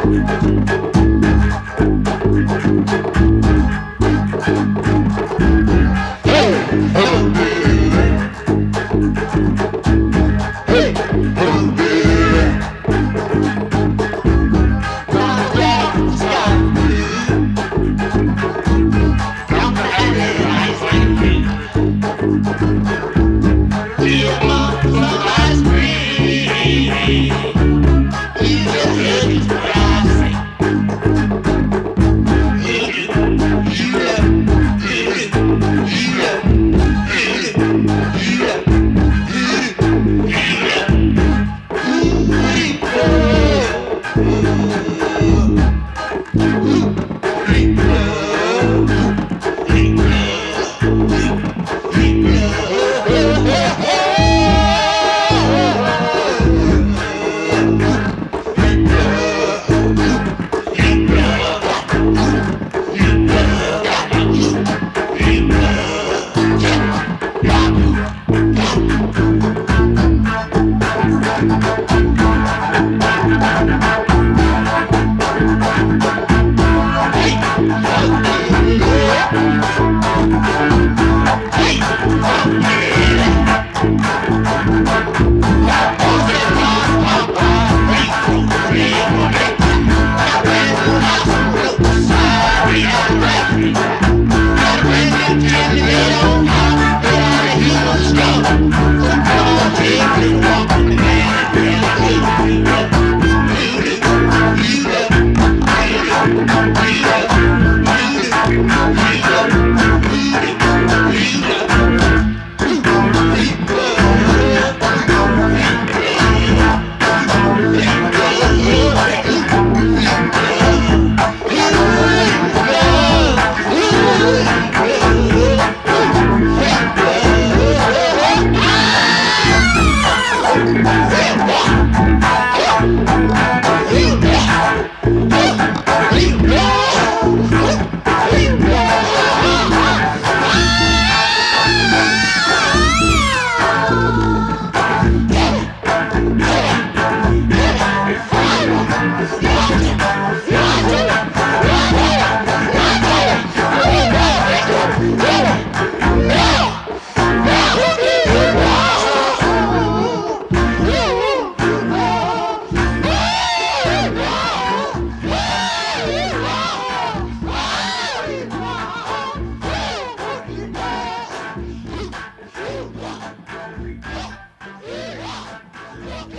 可以 Thank you. Yeah.